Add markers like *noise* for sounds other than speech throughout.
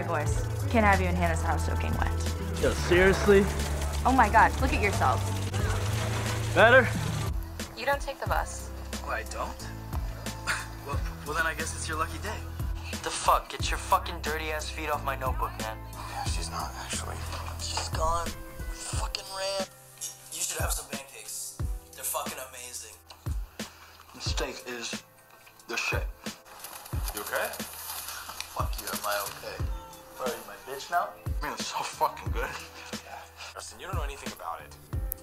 Sorry, boys. Can't have you in Hannah's house soaking wet. Yo, seriously? Oh my god, look at yourselves. Better? You don't take the bus. Well, I don't? *laughs* well, well, then I guess it's your lucky day. The fuck? Get your fucking dirty ass feet off my notebook, man. Yeah, she's not, actually. She's gone. Fucking ran. You should have some pancakes. They're fucking amazing. The steak is the shit. You okay? Fuck you, am I okay? Bitch now? Man, it's so fucking good. Justin, you don't know anything about it.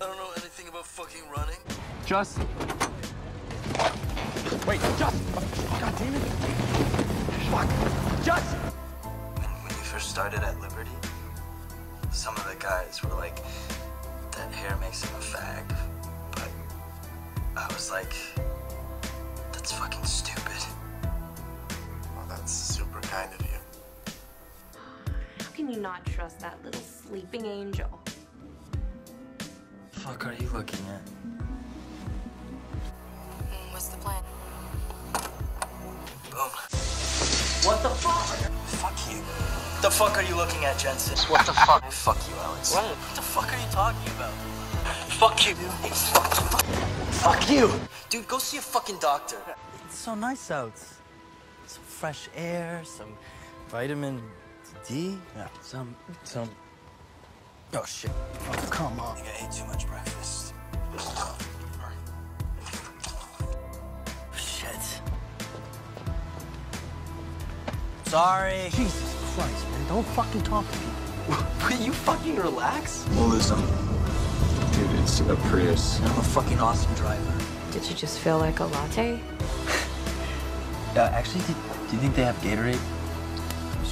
I don't know anything about fucking running. Justin. Wait, Justin! God damn it! Fuck! Justin! When, when you first started at Liberty, some of the guys were like, that hair makes him a fag. But I was like, not trust that little sleeping angel? Fuck are you looking at? Mm, What's the plan? Boom. What the fuck? Fuck you. The fuck are you looking at, Jensen? What the fuck? *laughs* fuck you, Alex. What? What the fuck are you talking about? Fuck you. Fuck, fuck, fuck you. Dude, go see a fucking doctor. It's so nice out. Some fresh air, some vitamin D. Yeah. Some, some. Oh shit. Oh, come on. I think I ate too much breakfast. Shit. Sorry. Jesus Christ, man. Don't fucking talk to people. *laughs* Will you fucking relax? Well, listen. Dude, it's a Prius. I'm a fucking awesome driver. Did you just feel like a latte? *laughs* Yeah, actually, do, do you think they have Gatorade?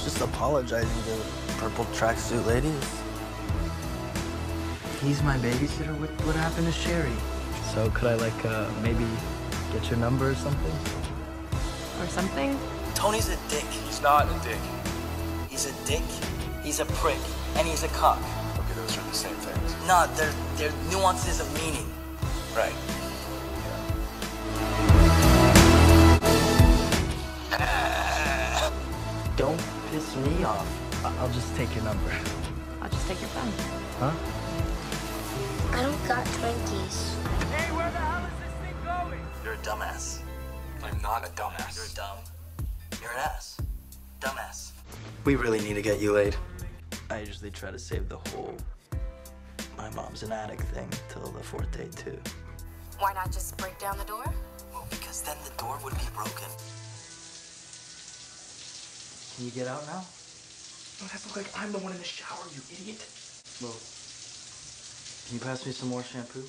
I was just apologizing to purple tracksuit ladies. He's my babysitter. What, what happened to Sheri? So could I like uh maybe get your number or something? Or something? Tony's a dick. He's not a dick. He's a dick. He's a prick. And he's a cock. Okay, those are the same things. No, they're, they're nuances of meaning. Right. Me off. I- I'll just take your number. I'll just take your phone. Huh? I don't got Twinkies. Hey, where the hell is this thing going? You're a dumbass. I'm not a dumbass. You're dumbass. dumb. You're an ass. Dumbass. We really need to get you laid. I usually try to save the whole my mom's an addict thing till the fourth date too. Why not just break down the door? Well, because then the door would be broken. Can you get out now? Don't have to look like I'm the one in the shower, you idiot. Well, can you pass me some more shampoo?